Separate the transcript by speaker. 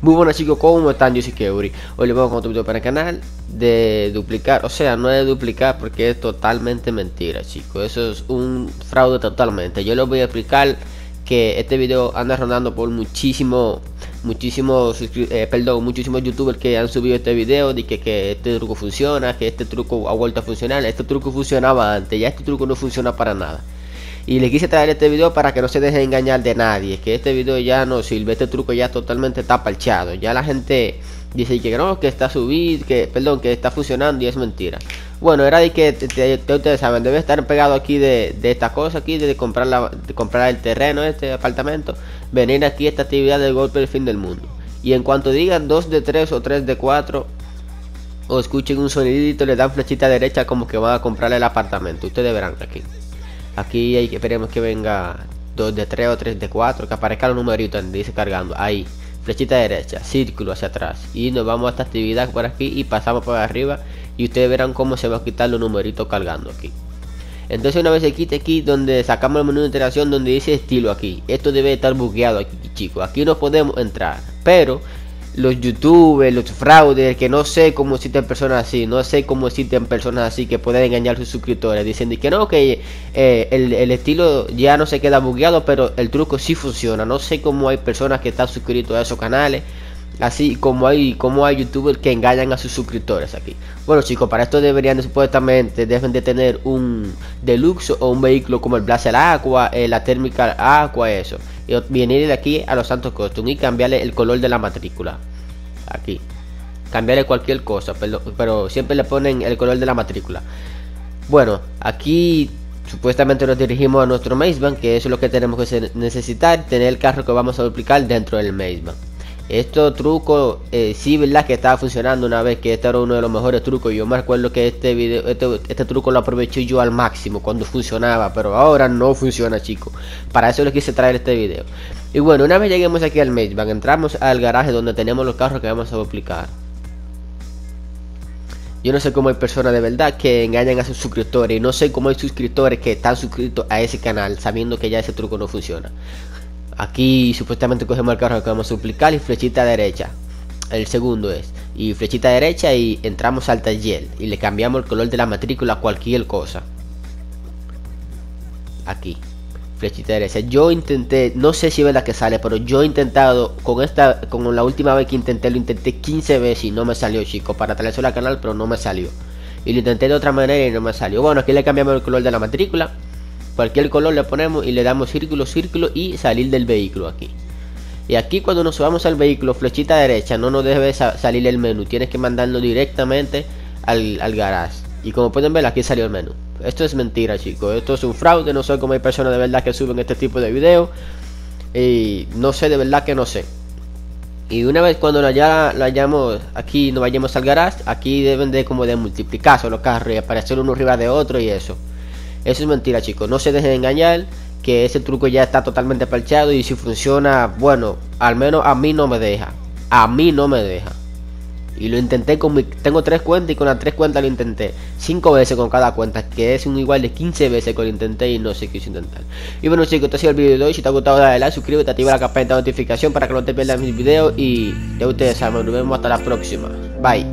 Speaker 1: Muy buenas chicos, ¿cómo están? Yo soy Keuri. Hoy les voy a contar para el canal de duplicar, o sea, no de duplicar porque es totalmente mentira chicos. Eso es un fraude totalmente. Yo les voy a explicar que este video anda rondando por muchísimo muchísimos eh, perdón muchísimos youtubers que han subido este video de que, que, este truco funciona que este truco ha vuelto a funcionar. Este truco funcionaba antes ya este truco no funciona para nada y le quise traer este video para que no se deje engañar de nadie que este video ya no sirve este truco ya totalmente está parchado ya la gente dice que no que está subido que perdón que está funcionando y es mentira. Bueno era de que ustedes saben debe estar pegado aquí de, de esta cosa aquí de comprar la, comprar el terreno este apartamento venir aquí esta actividad del golpe del fin del mundo. Y en cuanto digan 2 de 3 o 3 de 4 o escuchen un sonidito le dan flechita derecha como que van a comprar el apartamento. Ustedes verán aquí Aquí hay que esperemos que venga 2 de 3 o 3 de 4, que aparezca el numerito donde dice cargando. Ahí, flechita derecha, círculo hacia atrás. Y nos vamos a esta actividad por aquí y pasamos por arriba. Y ustedes verán cómo se va a quitar los numeritos cargando aquí. Entonces una vez se quite aquí donde sacamos el menú de interacción donde dice estilo aquí. Esto debe estar bugueado aquí chicos. Aquí no podemos entrar. Pero los youtubers, los fraudes, que no sé cómo existen personas así, no sé cómo existen personas así que pueden engañar a sus suscriptores, diciendo que no, que eh, el, estilo ya no se queda bugueado, pero el truco sí funciona. No sé cómo hay personas que están suscritos a esos canales, así como hay como hay youtubers que engañan a sus suscriptores aquí. Bueno chicos, para esto deberían supuestamente deben de tener un deluxe o un vehículo como el Blazer Aqua, eh, la Thermical Aqua, eso. Y venir de aquí a los Santos Costum y cambiarle el color de la matrícula. Aquí. Cambiarle cualquier cosa pero, pero siempre le ponen el color de la matrícula. Bueno aquí supuestamente nos dirigimos a nuestro Maze que eso es lo que tenemos que necesitar tener el carro que vamos a duplicar dentro del Maze esto truco eh, sí, verdad que estaba funcionando una vez que este era uno de los mejores trucos. Yo me acuerdo que este video, este, este, truco lo aproveché yo al máximo cuando funcionaba, pero ahora no funciona, chicos. Para eso les quise traer este video. Y bueno, una vez lleguemos aquí al Mazebank, entramos al garaje donde tenemos los carros que vamos a duplicar. Yo no sé cómo hay personas de verdad que engañan a sus suscriptores y no sé cómo hay suscriptores que están suscritos a ese canal sabiendo que ya ese truco no funciona. Aquí supuestamente cogemos el carro que vamos a duplicar y flechita derecha. El segundo es. Y flechita derecha y entramos al taller. Y le cambiamos el color de la matrícula a cualquier cosa. Aquí. Flechita derecha. Yo intenté, no sé si es verdad que sale, pero yo he intentado con esta, con la última vez que intenté, lo intenté 15 veces y no me salió, chicos, para traerlo al canal, pero no me salió. Y lo intenté de otra manera y no me salió. Bueno, aquí le cambiamos el color de la matrícula cualquier color le ponemos y le damos círculo, círculo y salir del vehículo aquí. Y aquí cuando nos subamos al vehículo, flechita derecha, no nos debe salir el menú, tienes que mandarlo directamente al, al garage. Y como pueden ver, aquí salió el menú. Esto es mentira, chicos. Esto es un fraude. No sé cómo hay personas de verdad que suben este tipo de videos. Y no sé, de verdad que no sé. Y una vez cuando ya lo hayamos aquí, nos vayamos al garage, aquí deben de como de multiplicarse los carros y aparecer uno arriba de otro y eso. Eso es mentira, chicos. No se dejen engañar. Que ese truco ya está totalmente parchado. Y si funciona, bueno, al menos a mí no me deja. A mí no me deja. Y lo intenté con mi... Tengo tres cuentas y con las tres cuentas lo intenté. Cinco veces con cada cuenta. Que es un igual de 15 veces que lo intenté y no qué hice intentar. Y bueno chicos, este ha sido el vídeo de hoy. Si te ha gustado dale like, suscríbete, activa la campanita de notificación para que no te pierdas mis videos. Y ya ustedes saben, nos vemos hasta la próxima. Bye.